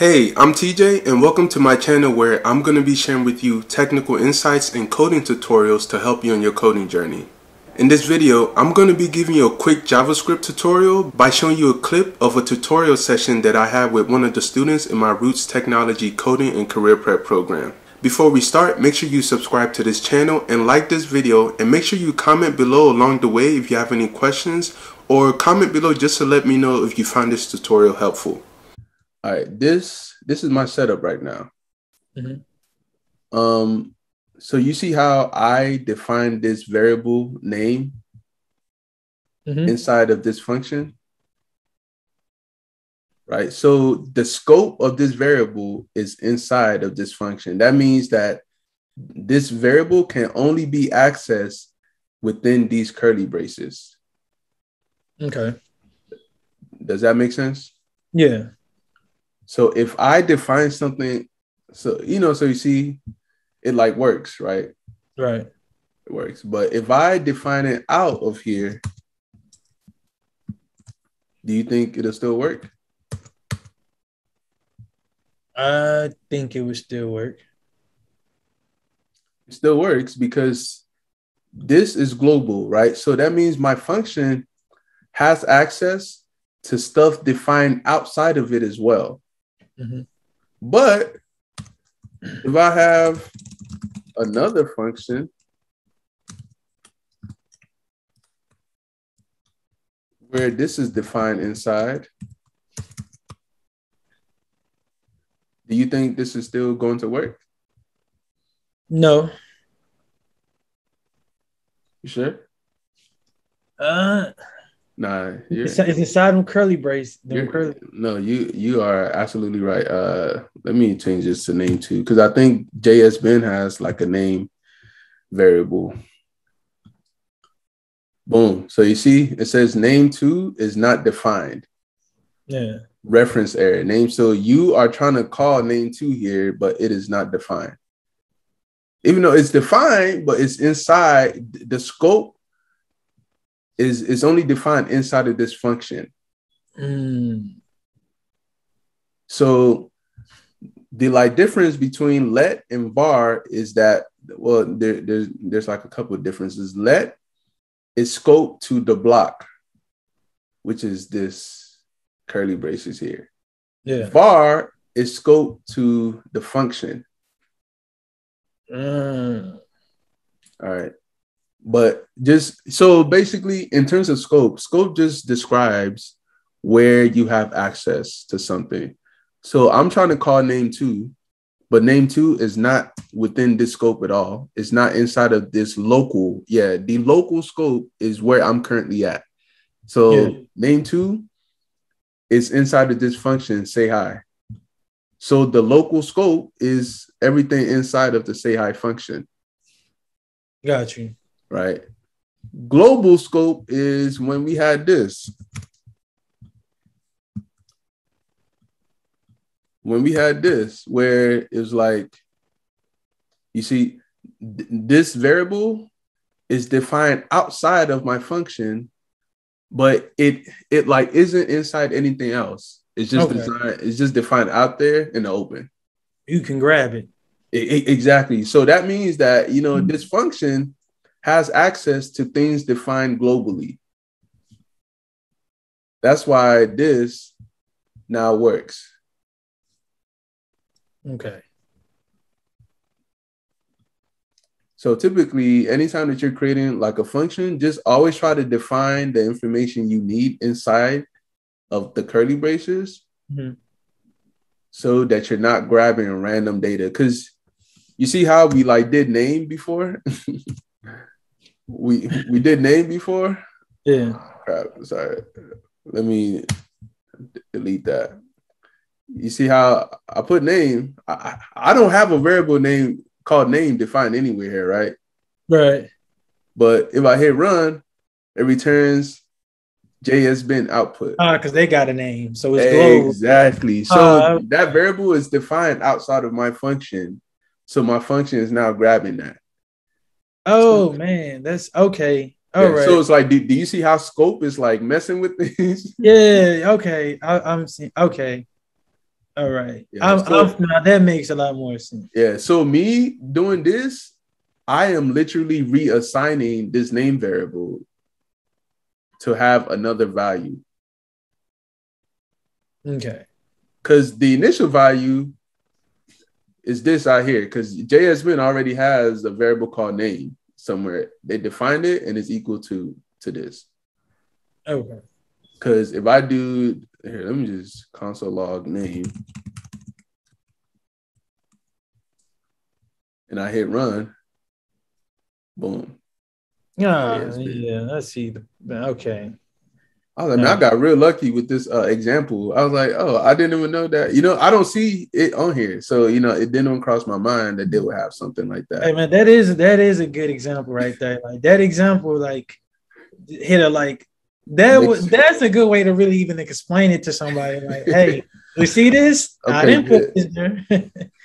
Hey, I'm TJ and welcome to my channel where I'm going to be sharing with you technical insights and coding tutorials to help you on your coding journey. In this video, I'm going to be giving you a quick JavaScript tutorial by showing you a clip of a tutorial session that I had with one of the students in my Roots Technology Coding and Career Prep program. Before we start, make sure you subscribe to this channel and like this video and make sure you comment below along the way if you have any questions or comment below just to let me know if you found this tutorial helpful. All right, this this is my setup right now. Mm-hmm. Um, so you see how I define this variable name mm-hmm. inside of this function, right? So the scope of this variable is inside of this function. That means that this variable can only be accessed within these curly braces. Okay. Does that make sense? Yeah. So if I define something, so you know, so you see, it like works, right? Right. It works. But if I define it out of here, do you think it'll still work? I think it would still work. It still works because this is global, right? So that means my function has access to stuff defined outside of it as well. Mm-hmm. But if I have another function where this is defined inside, do you think this is still going to work? No. You sure? Uh Nah, it's, it's inside them curly brace. Them curly. No, you you are absolutely right. Uh, let me change this to name two because I think JS Bin has like a name variable. Boom. So you see, it says name two is not defined. Yeah. Reference error. Name. So you are trying to call name two here, but it is not defined. Even though it's defined, but it's inside the scope is is only defined inside of this function. Mm. So the like difference between let and var is that well there, there's there's like a couple of differences. Let is scoped to the block, which is this curly braces here. Yeah. var is scoped to the function. Mm. All right. But just so basically, in terms of scope, scope just describes where you have access to something. So I'm trying to call name two, but name two is not within this scope at all. It's not inside of this local. Yeah, the local scope is where I'm currently at. So yeah. name two is inside of this function, say hi. So the local scope is everything inside of the say hi function. Got you right? Global scope is when we had this. When we had this, where it's like, you see, th- this variable is defined outside of my function, but it it like isn't inside anything else. It's just okay. designed, it's just defined out there in the open. You can grab it. it, it exactly. So that means that you know mm-hmm. this function has access to things defined globally. That's why this now works. Okay. So typically, anytime that you're creating like a function, just always try to define the information you need inside of the curly braces mm-hmm. so that you're not grabbing random data. Because you see how we like did name before? we we did name before. Yeah. Crap. Sorry. Let me delete that. You see how I put name? I, I don't have a variable name called name defined anywhere here, right? Right. But if I hit run, it returns JS bin output. Ah, uh, because they got a name. So it's exactly. So uh, that variable is defined outside of my function. So my function is now grabbing that. Oh man, that's okay. All yeah, right. So it's like, do, do you see how scope is like messing with things? Yeah. Okay. I, am seeing. Okay. All right. Yeah, I'm, so- I'm, now that makes a lot more sense. Yeah. So me doing this, I am literally reassigning this name variable to have another value. Okay. Because the initial value is this out here. Because JSBin already has a variable called name somewhere. They defined it and it's equal to to this. Okay. Because if I do here, let me just console log name. And I hit run. Boom. Ah, yeah. Yeah. Yeah. Let's see. The, okay. I was like, man, I got real lucky with this uh, example. I was like, oh, I didn't even know that. You know, I don't see it on here, so you know, it didn't even cross my mind that they would have something like that. Hey man, that is that is a good example right there. Like that example, like hit a like that was that's a good way to really even explain it to somebody. Like, hey, you see this? I didn't put this there.